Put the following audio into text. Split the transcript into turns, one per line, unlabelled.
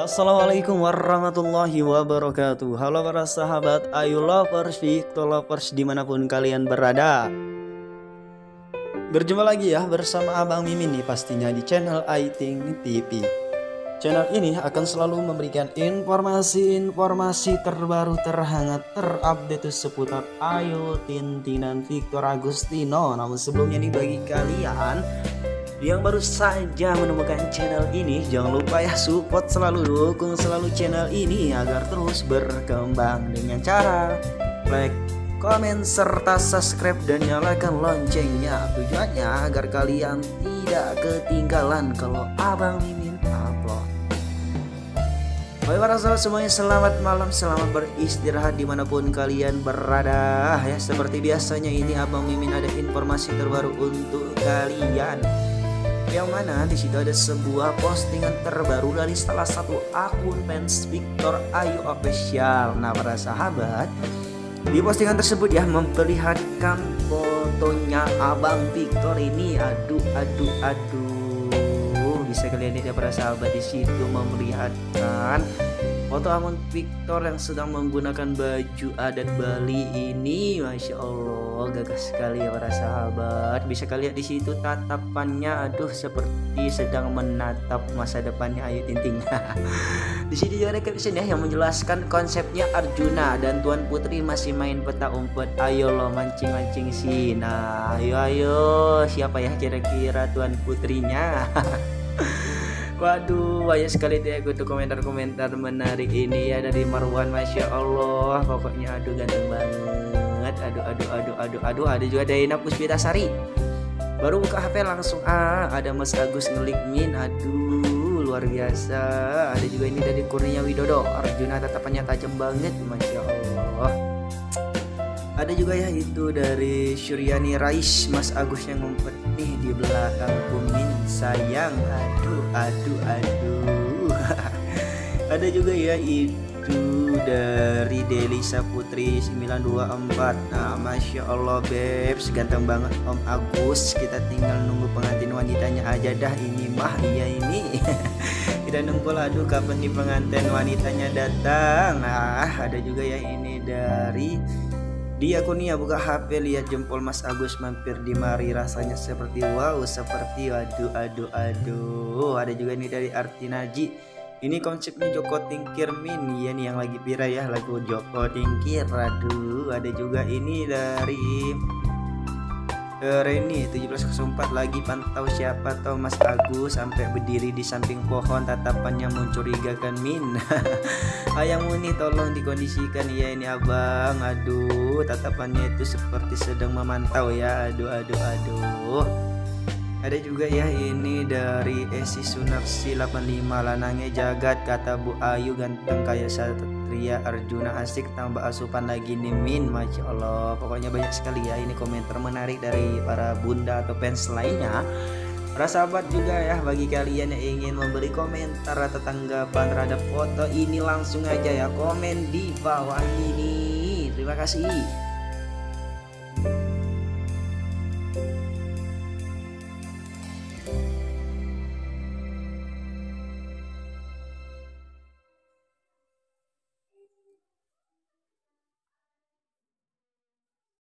Assalamualaikum warahmatullahi wabarakatuh. Halo para sahabat Ayu Lovers, Victor Lovers di mana pun kalian berada. Berjumpa lagi ya bersama Abang Mimin nih pastinya di channel Aiting TV Channel ini akan selalu memberikan informasi-informasi terbaru terhangat terupdate seputar Ayu Tintinan Victor Agustino. Namun sebelumnya nih bagi kalian yang baru saja menemukan channel ini jangan lupa ya support selalu dukung selalu channel ini agar terus berkembang dengan cara like komen serta subscribe dan nyalakan loncengnya. Tujuannya agar kalian tidak ketinggalan kalau abang mimin upload. Baik para sahabat semuanya selamat malam selamat beristirahat di mana pun kalian berada. Ya seperti biasanya ini abang mimin ada informasi terbaru untuk kalian yang mana di situ ada sebuah postingan terbaru dari salah satu akun fans Victor Ayu Official. Nah, para sahabat, di postingan tersebut ya memperlihatkan fotonya Abang Victor ini. Aduh, aduh, aduh. Bisa kalian lihat ya para sahabat di situ memperlihatkan Foto Amon Victor yang sedang menggunakan baju adat Bali ini, masya Allah, gagah sekali ya para sahabat. Bisa kalian di situ tatapannya, aduh seperti sedang menatap masa depannya Ayu Tinting. di sini juga ada caption ya yang menjelaskan konsepnya Arjuna dan Tuan Putri masih main peta umpet. Ayo lo mancing-mancing sih. Nah, ayo ayo siapa ya kira-kira Tuan Putrinya? Waduh, banyak sekali tuh komentar-komentar menarik ini ya dari Marwan, masya Allah. Pokoknya aduh ganteng banget. Aduh, aduh, aduh, aduh, aduh. Ada juga dari Puspitasari. Baru buka HP langsung ah, ada Mas Agus ngelik min. Aduh, luar biasa. Ada juga ini dari Kurnia Widodo. Arjuna tatapannya tajam banget, masya Allah. Ada juga ya itu dari Syuriani Rais Mas Agus yang ngumpet nih di belakang Kumin sayang aduh aduh aduh. Ada juga ya itu dari Delisa Putri 924 nah Masya Allah Bebs ganteng banget Om Agus. Kita tinggal nunggu pengantin wanitanya aja dah ini mah iya ini. Kita nunggu aduh kapan nih pengantin wanitanya datang. Nah ada juga ya ini dari dia kunia buka HP lihat jempol Mas Agus mampir di mari. Rasanya seperti wow seperti aduh aduh aduh ada juga nih dari Artinaji. Ini konsepnya Joko Tingkir Min. Ya nih yang lagi pira ya lagu Joko Tingkir. Aduh ada juga ini dari uh, Reni 1704 lagi pantau siapa tahu Mas Agus sampai berdiri di samping pohon tatapannya mencurigakan Min. Ayang Muni tolong dikondisikan. Ya ini abang. Aduh tatapannya itu seperti sedang memantau ya. Aduh aduh aduh. Ada juga ya ini dari Esi Sunapsi 85 lanangnya jagat kata Bu Ayu ganteng kayak Satria Arjuna asik tambah asupan lagi nih Min. Masya Allah pokoknya banyak sekali ya ini komentar menarik dari para bunda atau fans lainnya. Para sahabat juga ya bagi kalian yang ingin memberi komentar atau tanggapan terhadap foto ini langsung aja ya komen di bawah ini. Terima kasih